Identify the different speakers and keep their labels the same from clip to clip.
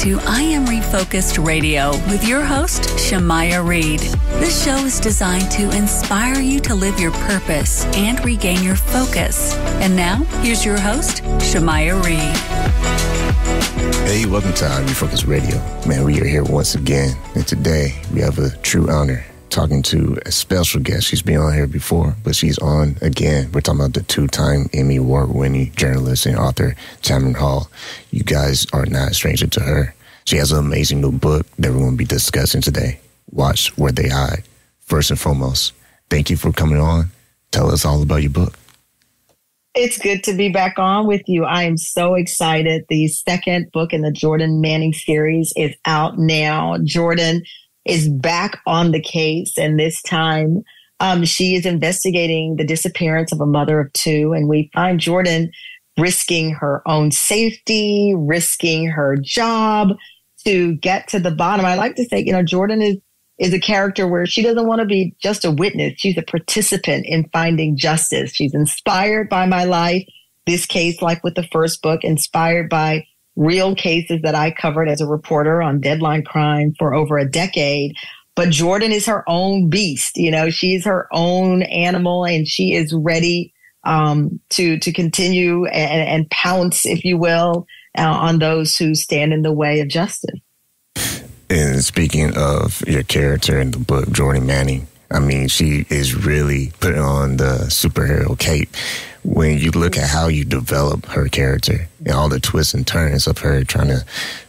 Speaker 1: to I Am Refocused Radio with your host, Shamaya Reed. This show is designed to inspire you to live your purpose and regain your focus. And now, here's your host, Shamaya Reed.
Speaker 2: Hey, welcome to I Am Refocused Radio. Man, we are here once again, and today we have a true honor talking to a special guest. She's been on here before, but she's on again. We're talking about the two time Emmy Award winning journalist and author, Tamron Hall. You guys are not a stranger to her. She has an amazing new book that we're going to be discussing today. Watch Where They Hide. First and foremost, thank you for coming on. Tell us all about your book.
Speaker 3: It's good to be back on with you. I am so excited. The second book in the Jordan Manning series is out now. Jordan is back on the case, and this time um, she is investigating the disappearance of a mother of two. And we find Jordan risking her own safety, risking her job to get to the bottom. I like to say, you know, Jordan is is a character where she doesn't want to be just a witness. She's a participant in finding justice. She's inspired by my life. This case, like with the first book, inspired by real cases that I covered as a reporter on Deadline Crime for over a decade. But Jordan is her own beast. You know, she's her own animal and she is ready um, to to continue and, and, pounce, if you will, uh, on those who stand in the way of justice.
Speaker 2: And speaking of your character in the book, Jordan Manning, I mean, she is really putting on the superhero cape when you look at how you develop her character and all the twists and turns of her trying to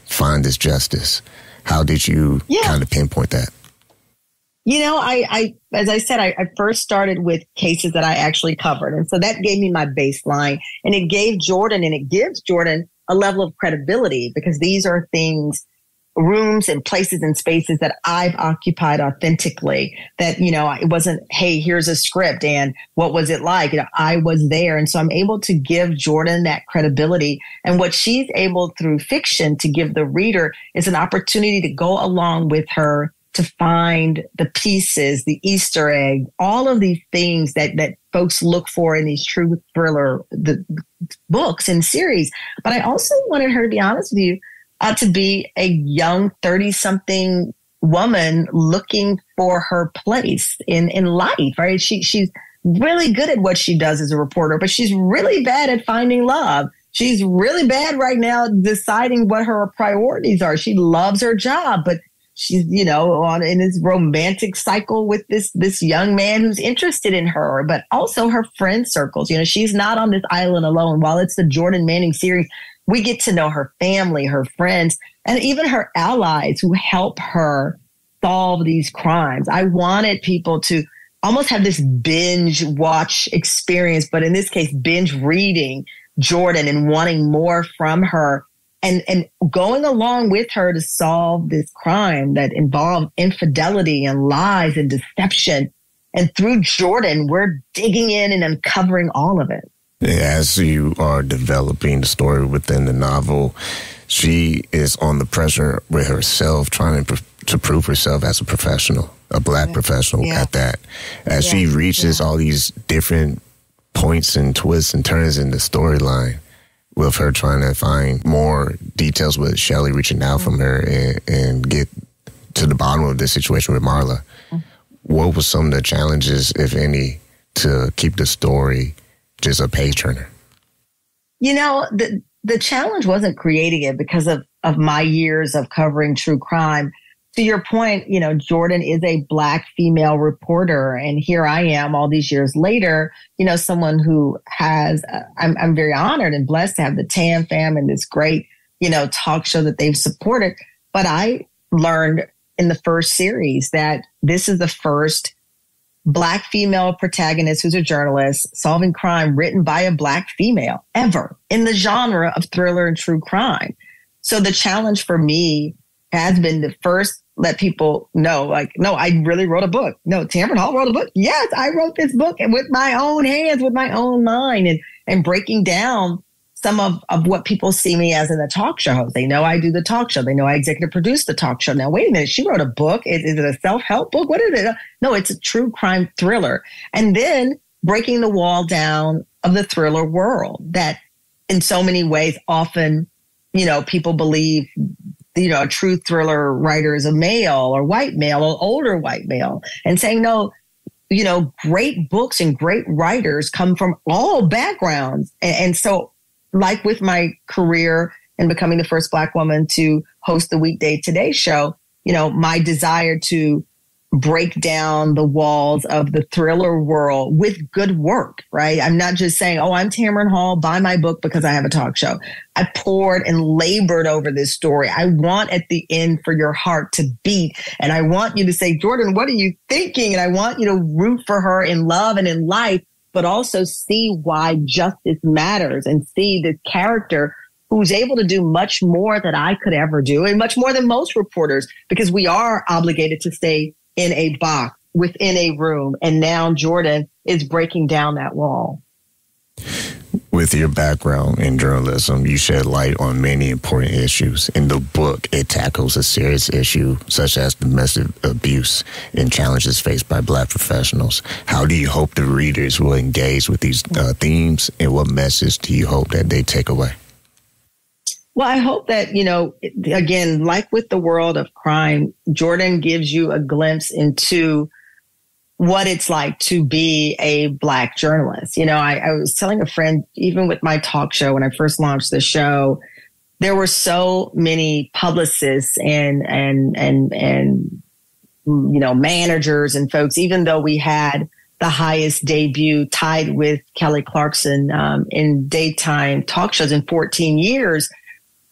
Speaker 2: find this justice, how did you yeah. kind of pinpoint that?
Speaker 3: You know, I, I as I said, I, I, first started with cases that I actually covered. And so that gave me my baseline and it gave Jordan and it gives Jordan a level of credibility because these are things rooms and places and spaces that I've occupied authentically that, you know, it wasn't, Hey, here's a script and what was it like? You know, I was there. And so I'm able to give Jordan that credibility and what she's able through fiction to give the reader is an opportunity to go along with her to find the pieces, the Easter egg, all of these things that, that folks look for in these true thriller the books and series. But I also wanted her to be honest with you to be a young 30 something woman looking for her place in, in life, right? She, she's really good at what she does as a reporter, but she's really bad at finding love. She's really bad right now deciding what her priorities are. She loves her job, but she's, you know, on in this romantic cycle with this, this young man who's interested in her, but also her friend circles. You know, she's not on this island alone. While it's the Jordan Manning series, we get to know her family, her friends, and even her allies who help her solve these crimes. I wanted people to almost have this binge watch experience, but in this case, binge reading Jordan and wanting more from her and, and going along with her to solve this crime that involved infidelity and lies and deception. And through Jordan, we're digging in and uncovering all of it
Speaker 2: as you are developing the story within the novel, she is on the pressure with herself, trying to, to prove herself as a professional, a black yeah. professional yeah. at that. As yeah. she reaches all these different points and twists and turns in the storyline, with her trying to find more details with Shelly reaching out mm-hmm. from her and, and, get to the bottom of this situation with Marla. Mm-hmm. What were some of the challenges, if any, to keep the story just a page turner?
Speaker 3: You know, the the challenge wasn't creating it because of of my years of covering true crime. To your point, you know, Jordan is a black female reporter, and here I am, all these years later. You know, someone who has. Uh, I'm I'm very honored and blessed to have the Tam Fam and this great, you know, talk show that they've supported. But I learned in the first series that this is the first black female protagonist who's a journalist solving crime written by a black female ever in the genre of thriller and true crime. So the challenge for me has been to first let people know, like, no, I really wrote a book. No, Tamron Hall wrote a book. Yes, I wrote this book with my own hands, with my own mind and, and breaking down some of, of what people see me as in the talk show host. They know I do the talk show. They know I executive produce the talk show. Now, wait a minute. She wrote a book. Is, is it a self help book? What is it? No, it's a true crime thriller. And then breaking the wall down of the thriller world that in so many ways often, you know, people believe you know, a true thriller writer is a male or white male or older white male and saying, no, you know, great books and great writers come from all backgrounds. And, and so, like with my career and becoming the first Black woman to host the weekday Today show, you know, my desire to break down the walls of the thriller world with good work, right? I'm not just saying, oh, I'm Tamron Hall, buy my book because I have a talk show. I poured and labored over this story. I want at the end for your heart to beat. And I want you to say, Jordan, what are you thinking? And I want you to root for her in love and in life, but also see why justice matters and see the character who's able to do much more than I could ever do and much more than most reporters because we are obligated to stay in a box within a room. And now Jordan is breaking down that wall.
Speaker 2: With your background in journalism, you shed light on many important issues. In the book, it tackles a serious issue such as domestic abuse and challenges faced by Black professionals. How do you hope the readers will engage with these uh, themes, and what message do you hope that they take away?
Speaker 3: Well, I hope that, you know, again, like with the world of crime, Jordan gives you a glimpse into what it's like to be a black journalist. You know, I, I, was telling a friend, even with my talk show, when I first launched the show, there were so many publicists and, and, and, and, you know, managers and folks, even though we had the highest debut tied with Kelly Clarkson um, in daytime talk shows in 14 years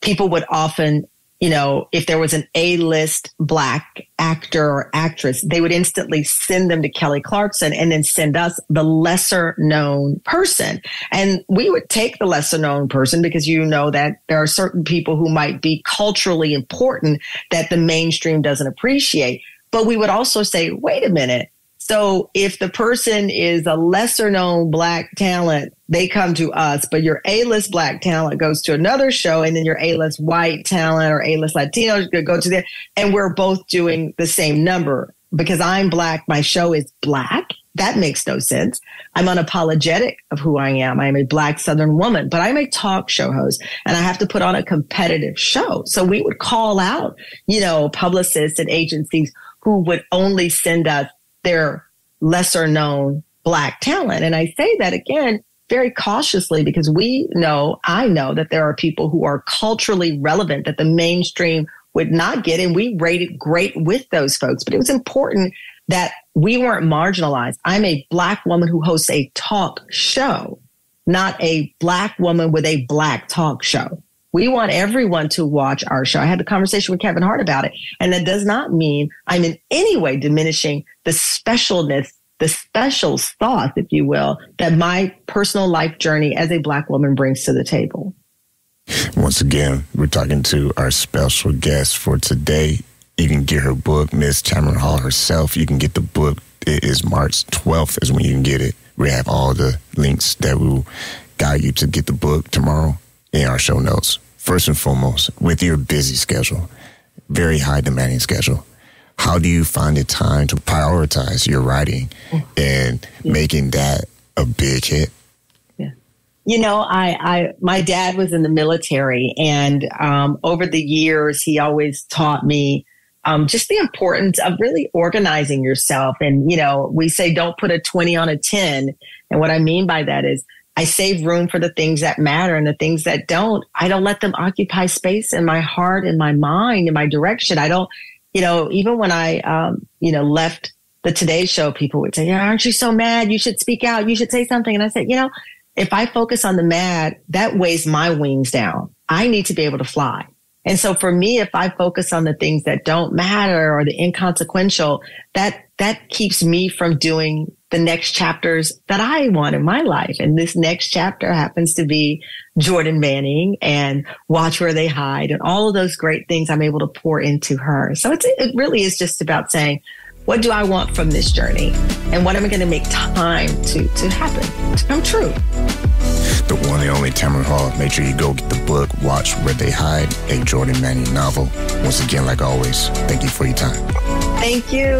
Speaker 3: people would often, you know, if there was an A list black actor or actress, they would instantly send them to Kelly Clarkson and then send us the lesser known person. And we would take the lesser known person because you know that there are certain people who might be culturally important that the mainstream doesn't appreciate. But we would also say, wait a minute, so if the person is a lesser known black talent, they come to us, but your A-list black talent goes to another show and then your A-list white talent or A-list Latino go to there. And we're both doing the same number because I'm black. My show is black. That makes no sense. I'm unapologetic of who I am. I am a black Southern woman, but I'm a talk show host and I have to put on a competitive show. So we would call out, you know, publicists and agencies who would only send us their lesser known black talent. And I say that again very cautiously because we know, I know that there are people who are culturally relevant that the mainstream would not get. And we rated great with those folks. But it was important that we weren't marginalized. I'm a black woman who hosts a talk show, not a black woman with a black talk show. We want everyone to watch our show. I had a conversation with Kevin Hart about it. And that does not mean I'm in any way diminishing the specialness, the special thought, if you will, that my personal life journey as a Black woman brings to the table.
Speaker 2: Once again, we're talking to our special guest for today. You can get her book, Miss Tamron Hall herself. You can get the book. It is March 12th is when you can get it. We have all the links that will guide you to get the book tomorrow in our show notes. First and foremost, with your busy schedule, very high demanding schedule, how do you find the time to prioritize your writing and yeah. making that a big hit?
Speaker 3: Yeah. You know, I, I, my dad was in the military, and um, over the years, he always taught me um, just the importance of really organizing yourself. And, you know, we say don't put a 20 on a 10. And what I mean by that is I save room for the things that matter and the things that don't. I don't let them occupy space in my heart, in my mind, in my direction. I don't, you know, even when I, um, you know, left the Today Show, people would say, yeah, aren't you so mad? You should speak out. You should say something. And I said, you know, if I focus on the mad, that weighs my wings down. I need to be able to fly. And so for me, if I focus on the things that don't matter or the inconsequential, that, that keeps me from doing the next chapters that I want in my life. And this next chapter happens to be Jordan Manning and Watch Where They Hide and all of those great things I'm able to pour into her. So it really is just about saying, what do I want from this journey? And what am I going to make time to, to happen, to come true?
Speaker 2: The one and only Tamron Hall. Make sure you go get the book, Watch Where They Hide, a Jordan Manning novel. Once again, like always, thank you for your time.
Speaker 3: Thank you.